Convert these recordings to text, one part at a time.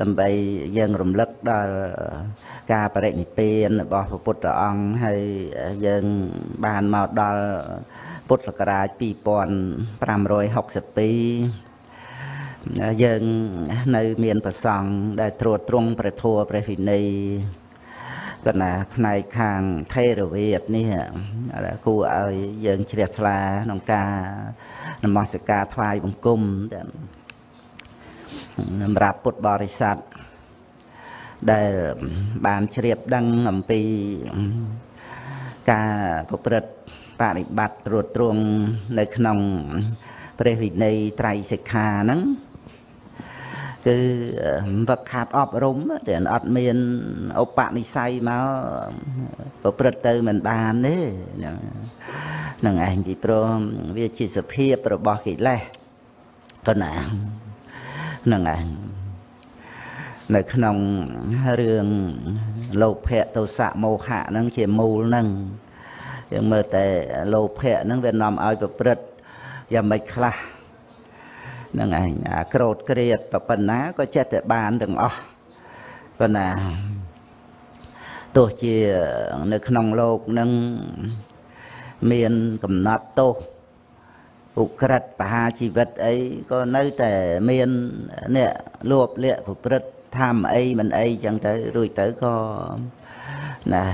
ដើម្បីយើងរំលឹកដល់ការបរិនិព្វានរបស់ព្រះពុទ្ធអង្គហើយយើងបានមកដល់ពុទ្ធសករាជ2562យើងនៅមានប្រសង់ដែលត្រួតត្រងព្រះធម៌ព្រះវិន័យគណៈផ្នែកខាងថេរវាទនេះគួរឲ្យយើងជ្រះថ្លាក្នុងការនមស្ការថ្វាយបង្គំ សម្រាប់ពុទ្ធបរិស័ទដែលបានជ្រាបដឹងអំពីការប្រព្រឹត្តបប្រតិបត្តិត្រួតត្រងនៅក្នុងព្រះវិន័យត្រៃសិក្ខាហ្នឹងគឺវឹកខាត់អប់រំតែអត់មានឧបនិស្ស័យមកប្រព្រឹត្តទៅមិនបានទេហ្នឹងឯងពីព្រមវាជាសភាពរបស់កិលេសក៏ណា ហ្នឹងឯងនៅក្នុងរឿងលោភៈទោសៈមោហៈហ្នឹងជាមូលហ្នឹងយើងមើលតែលោភៈហ្នឹងវានាំឲ្យប្រព្រឹត្តយ៉ាងម៉េចខ្លះហ្នឹងឯងអាក្រោតក្រៀតប៉ុណ្ណាក៏ចិត្តតែបានទាំងអស់ប៉ុណ្ណាទោះជានៅក្នុងលោកនឹងមានកំណត់ទោស ឧក្រិដ្ឋបហាជីវិតអីក៏នៅតែមានអ្នកលួបលាក់ប្រព្រឹត្តថាមអីមិនអីចឹងទៅរួចទៅក៏ណា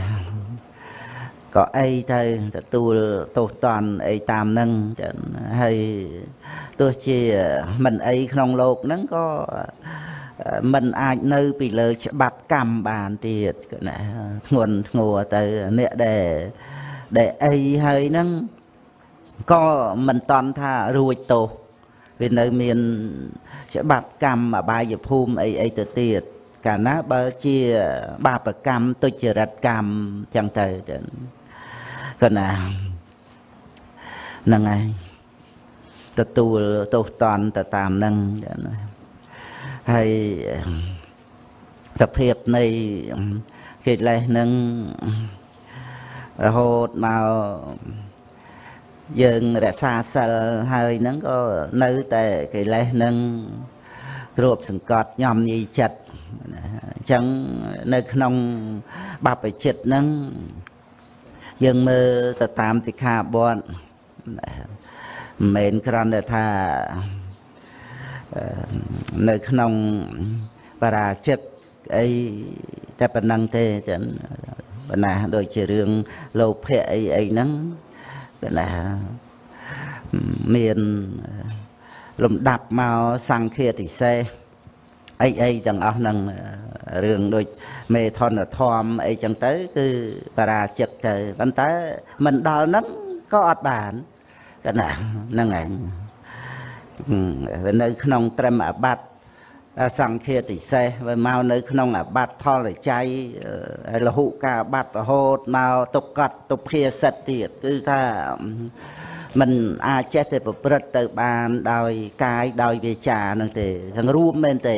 ក៏អីទៅទទួលទោសតន់អីតាមនឹងចឹងហើយទោះជាមិនអីក្នុងโลกហ្នឹងក៏មិនអាចនៅពីលើច្បាប់កម្មបានទៀតណាធ្ងន់ធ្ងរទៅអ្នកដែលដែលអីហើយហ្នឹង ក៏មិនតន់ថារួចទោសវានៅមានច្បាប់កម្មអបាយភូមិអីអីទៅទៀតកាលណាបើជាបាបកម្មទុច្ចរិតកម្មចឹងទៅក៏ណាហ្នឹងហើយទទួលទោសតន់ទៅតាមហ្នឹងហើយសភាពនៃកិលេសហ្នឹងរហូតមក យើងរក្សាសិលហើយហ្នឹងក៏នៅតែកិលេសហ្នឹងគ្របសង្កត់ញោមញីចិត្តអញ្ចឹងនៅក្នុងបបជិតហ្នឹងយើងមើលទៅតាមតិខាបទមិនមែនគ្រាន់តែថានៅក្នុងបរាជិកអីតែប៉ុណ្ណឹងទេចឹងបណ្ណាដូចជារឿងលោភៈអីអីហ្នឹង បណ្ណាមានលំដាប់មកសង្ឃាតិសេអីអីទាំងអស់ហ្នឹងរឿងដូចមេធនធម៌អីចឹងទៅ គឺបរាជិកទៅប៉ុន្តែមិនដល់ហ្នឹងក៏អត់បានកណាហ្នឹងឯងវានៅក្នុងត្រឹមអាបត្តិ សង្ឃាតិសេសវាមកនៅ ក្នុងអាបត្តិថលច័យលហុកាបត្តិរហូតមកទុកកត់ទុភាសិតទៀតគឺថាมันអាចចេះតែប្រព្រឹត្តទៅបានដោយកាយដោយវាចានឹងទេសង្រួមមែនទេ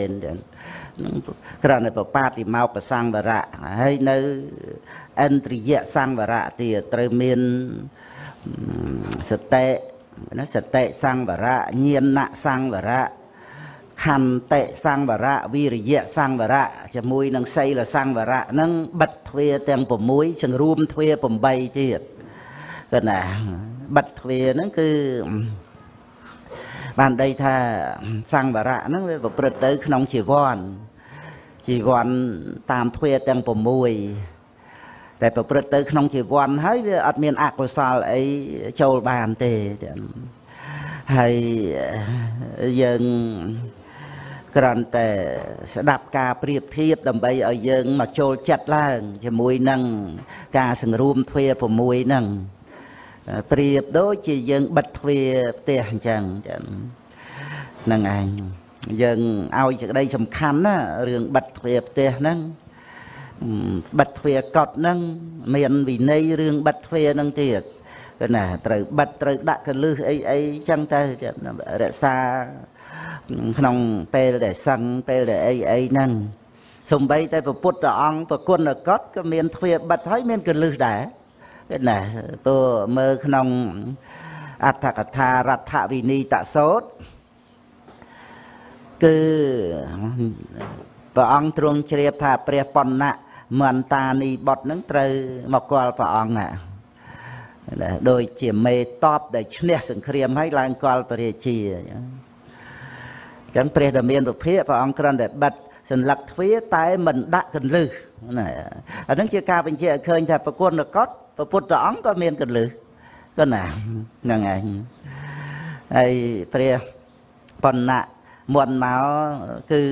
គ្រាន់តែប្របាទទីមកប្រសង្វរៈហើយនៅឥន្ទ្រិយសង្វរៈទៀតត្រូវមានសតិណាសតិសង្វរៈញាណសង្វរៈ ខន្តិសង្វរៈវិរិយៈសង្វរៈជាមួយនឹងសីលសង្វរៈនឹងបិទទ្វាទាំង6សង្រួមទ្វា8ទៀតគឺណាបិទទ្វាហ្នឹងគឺបានដីថាសង្វរៈហ្នឹងវាប្រព្រឹត្តទៅ ក្នុងជីវ័នជីវ័នតាមទ្វាទាំង6តែប្រព្រឹត្តទៅ ក្នុងជីវ័នហើយវាអត់មានអកុសលអីចូលបានទេហើយយើង គ្រាន់តែស្ដាប់ការប្រៀបធៀបដើម្បីឲ្យយើងមកចូលចិត្តឡើងជាមួយនឹងការសង្រួមទ្វា6ហ្នឹងប្រៀបដូចជាយើងបិទទ្វាផ្ទះអញ្ចឹងហ្នឹងឯងយើងឲ្យសេចក្តីសំខាន់ណារឿងបិទទ្វាផ្ទះហ្នឹងបិទទ្វាកត់ហ្នឹងមានវិន័យរឿងបិទទ្វាហ្នឹងទៀតគឺណាត្រូវបិទត្រូវដាក់កលឹះអីអីចឹងទៅរក្សា ក្នុងពេលដែលសឹងពេលដែលអីអីហ្នឹងសំបីតែពុទ្ធអង្គប្រគុណកត់ក៏មានទ្វាបិទហើយមានកលឹះដែរគឺណាទោះមើលក្នុងអដ្ឋកថារដ្ឋវិនីតសោតគឺព្រះអង្គទ្រង់ជ្រាបថាព្រះបណ្ណៈមន្តានីបុត្រនឹងត្រូវមកគាល់ព្រះអង្គណាដូចជាមេតបដែលឈ្នះសង្គ្រាមហើយឡើងគាល់ព្រះរាជាអញ្ចឹង ព្រះដែលមានពុភៈព្រះអង្គគ្រាន់តែបិទសន្លឹកទ្វារតែមិនដាក់កន្លឹះណាអានឹងជាការបញ្ជាក់ឲ្យឃើញថាប្រគុណកតព្រះពុទ្ធអង្គក៏មានកន្លឹះក៏ណាហ្នឹងឯងហើយព្រះបណ្ណៈមុនមកគឺ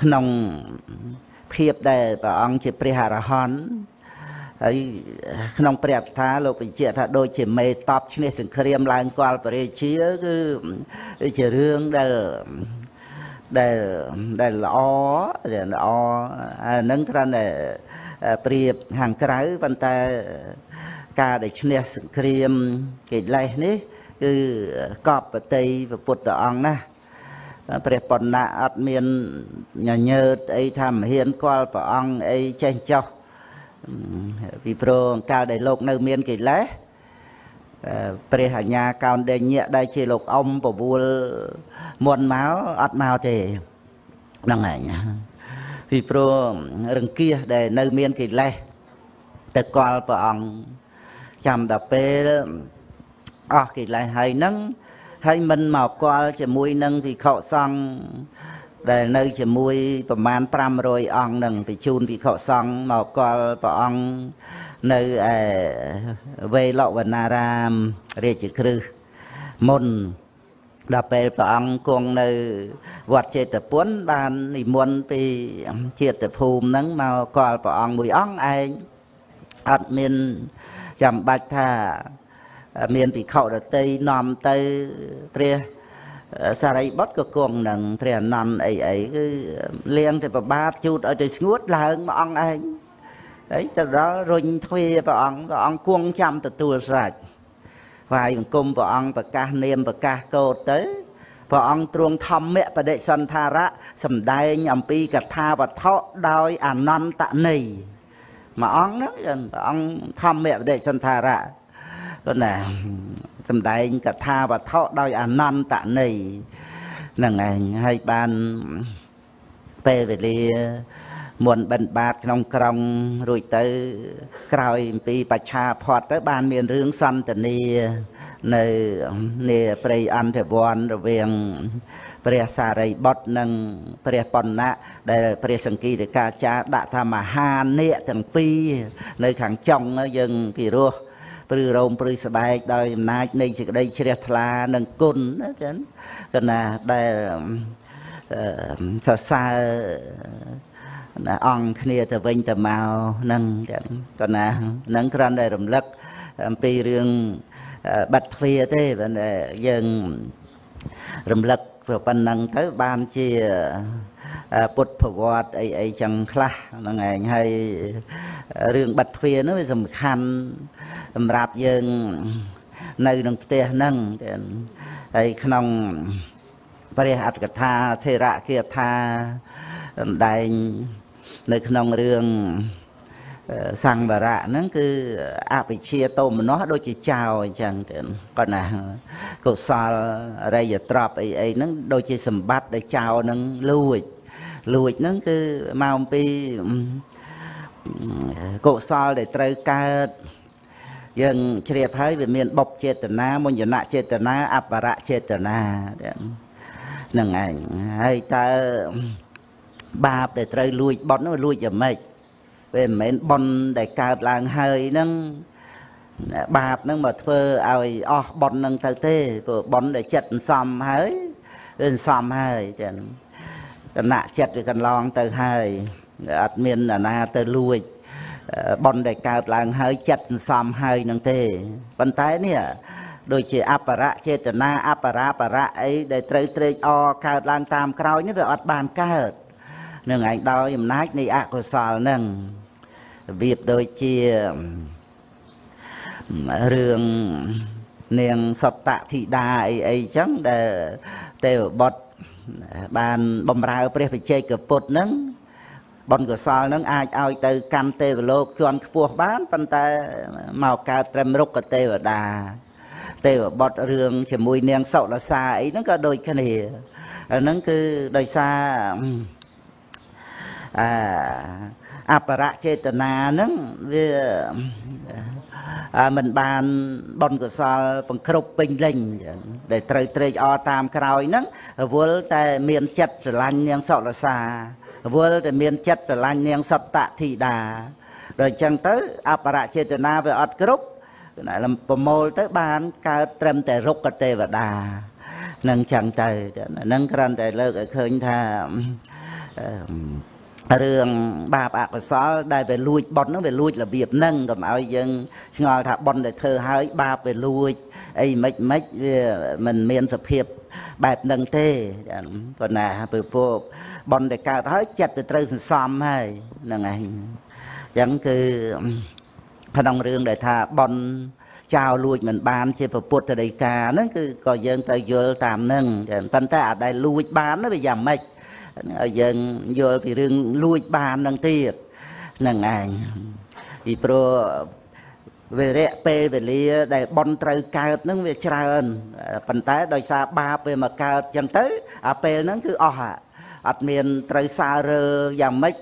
ក្នុងភាពដែលព្រះអង្គជាព្រះអរហន្ត ហើយក្នុងព្រះថាលោកបញ្ជាក់ថាដូចជាមេតបឈ្នះសង្គ្រាមឡើងគាល់បរិជាគឺជារឿងដែលដែលដែលល្អល្អអានឹងគ្រាន់តែប្រៀបខាងក្រៅប៉ុន្តែការដែលឈ្នះសង្គ្រាមកិលេសនេះគឺកបបតីពុទ្ធអង្គណាព្រះបណ្ណៈអត់មានញញើតអីថាមិនហ៊ានគាល់ព្រះអង្គអីចេះចោះ ពីព្រោះកាលដែលលោកនៅមានកិលេសព្រះអញ្ញាកោនដេញញាក់ដែលជាលោកអ៊ំពវល់មុនមកអត់មកទេហ្នឹងឯងពីព្រោះរង្គៀសដែលនៅមានកិលេសទៅគាល់ព្រះអង្គចាំដល់ពេលអស់កិលេសហើយហ្នឹងហើយមិនមកគាល់ជាមួយនឹងភិក្ខុសង្ឃ ដែលនៅជាមួយប្រមាណ500អង្គនឹងបញ្ជូនភិក្ខុសង្ឃមកគាល់ព្រះអង្គនៅឯវេលវណ្ណារាមរាជក្រឹសមុនដល់ពេលព្រះអង្គគង់នៅវត្តចេតពុនបាននិមន្តពីជាតិភូមិហ្នឹងមកគាល់ព្រះអង្គមួយអង្គឯងអត់មានចាំបាច់ថាមានភិក្ខុដតីនាំទៅព្រះ សារីបុត្រក៏គង់នឹងព្រះអនន្តអីអីគឺលៀងទៅប្របាទជូតឲ្យទៅស្ងួតឡើងមួយអង្គឯងហើយទៅដល់រុញទ្វាព្រះអង្គព្រះអង្គគង់ចាំទទួលស្រេចថ្វាយបង្គំព្រះអង្គប្រកាសនាមប្រកាសកោតទៅព្រះអង្គទ្រង់ធម្មបដិសន្ធារៈសម្ដែងអំពីកថាវត្ថុដោយអនន្តន័យមួយអង្គហ្នឹងព្រះអង្គធម្មបដិសន្ធារៈគាត់ណា សំដែងកថាវត្ថុដោយអនន្តន័យហ្នឹងឯងហើយបានពេលវេលាមុនបិណ្ឌបាតក្នុងក្រុងរួចទៅ ក្រោយអំពីបច្ឆាផតទៅបានមានរឿងសន្ទនានៅនាព្រៃអន្តវ័នរវាងព្រះសារីបុត្រនិងព្រះបណ្ណៈដែលព្រះសង្គីតិកាចារដាក់ថាមហានេកទាំងពីរនៅខាងចុងយើងពីរោះ ព្រឺរោមព្រឺស្បែកដោយអំណាចនៃសេចក្តីជ្រះថ្លានិងគុណណាចឹងកណាដែលសរសើរណាអង្គគ្នាទៅវិញទៅមកហ្នឹងចឹងកណាហ្នឹងគ្រាន់តែរំលឹកអំពីរឿងបាត់ទ្វាទេបើយើងរំលឹកប៉ុណ្ណឹងទៅបានជា ពុទ្ធប្រវត្តិអីអីចឹងខ្លះហ្នឹងឯងហើយរឿងបាត់ទ្វានោះវាសំខាន់សម្រាប់យើងនៅក្នុងផ្ទះហ្នឹងហើយក្នុងព្រះអត្តកថាធេរៈគាថាសម្ដែងនៅក្នុងរឿងសង្វរៈហ្នឹងគឺអវិជ្ជាតោមនោះដូចជាចោលអញ្ចឹងទៅគាត់ណាកុសលរិយទ្រពអីអីហ្នឹងដូចជាសម្បត្តិដែលចោលហ្នឹងលួច លួចហ្នឹងគឺមកអំពីកុសលដែលត្រូវកើតយើងជ្រាបហើយវាមានបុព្វចេតនាមុញ្ញនៈចេតនាអបរៈចេតនាហ្នឹងឯងហើយតើបាបដែលត្រូវលួចបន់នោះលួចយ៉ាងម៉េចពេលមិនមែនបន់ដែលកើតឡើងហើយហ្នឹងបាបហ្នឹងមកធ្វើឲ្យអស់បន់ហ្នឹងទៅទេព្រោះបន់ដែលចិត្តអន្សំហើយវាអន្សំហើយចឹង គណៈចិត្តវាកន្លងទៅហើយអត់មានអាណាទៅលួចប៉ុនដែលកើតឡើងហើយចិត្តសន្សំហើយនឹងទេប៉ុន្តែនេះដូចជាអបរៈចេតនាអបរាបរៈអីដែលត្រូវត្រេកអរកើតឡើងតាមក្រោយនេះវាអត់បានកើតនឹងឯងដោយអំណាចនៃអកុសលនឹងរបៀបដូចជារឿងនាងសតធីតាអីអីចឹងដែលទេវបុត្រ បានបំរើព្រះវិជ័យកពុទ្ធហ្នឹងបុណ្យកុសលនឹងអាចឲ្យទៅកម្មទេវលោកជាន់ខ្ពស់បានប៉ុន្តែមកកើតត្រឹមរុក្ខទេវតា ទេវបុត្ររឿងជាមួយនាងសុលសាអីហ្នឹងក៏ដូចគ្នាអាហ្នឹងគឺដោយសារអាអបរៈចេតនាហ្នឹងវា មិនបានបនកុសលបង្គ្រប់ពេញលេញដែលត្រូវត្រេកអរតាមក្រោយហ្នឹងរវល់តែមានចិត្តស្រឡាញ់នាងសុរសារវល់តែមានចិត្តស្រឡាញ់នាងសត្តធីតាដល់អញ្ចឹងទៅអបរៈចេតនាវាអត់គ្រប់ប្រមូលទៅបានកើតត្រឹមតែរុក្ខទេវតានឹងចឹងទៅហ្នឹងគ្រាន់តែលើកឲ្យឃើញថា រឿងបាបអកុសលដែលវាលួចប៉ុនហ្នឹងវាលួចរបៀបហ្នឹងកុំឲ្យយើងឆ្ងល់ថាប៉ុនដែលធ្វើហើយបាបវាលួចអីមិនមិនវាមិនមានសភាពបែបហ្នឹងទេប៉ុន្តែពើពោប៉ុនដែលកើតហើយចិត្តវាត្រូវសន្សំហើយហ្នឹងឯងអញ្ចឹងគឺក្នុងរឿងដែលថាប៉ុនចោលលួចមិនបានជាពុទ្ធដីកាហ្នឹងគឺក៏យើងត្រូវយល់តាមហ្នឹងប៉ុន្តែអាដែលលួចបានវាយ៉ាងម៉េច ឲ្យយើងយល់ពីរឿងលួចបាននឹងទៀតហ្នឹងឯងពីព្រោះវេរៈពេលវេលាដែលបន់ត្រូវកើតហ្នឹងវាច្រើនប៉ុន្តែដោយសារបាបវាមកកើតចឹងទៅអាពេលហ្នឹងគឺអស់អត់មានត្រូវសាររើយ៉ាងម៉េច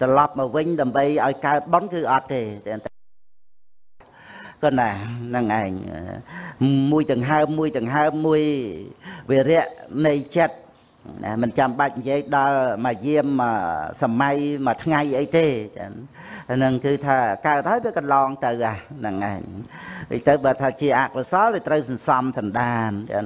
ត្រឡប់មកវិញដើម្បីឲ្យកើតបន់គឺអត់ទេក៏ណាហ្នឹងឯងមួយដង្ហើមមួយដង្ហើមមួយវិរៈនៃចិត្ត ណាមិនចាំបាច់និយាយដល់មកយាមសម័យមួយថ្ងៃអីទេចាហ្នឹងគឺថាកើតហើយវាកន្លងទៅហ្នឹងឯងទៅបើថាជាអកុសលវាត្រូវសន្សំសន្តានចា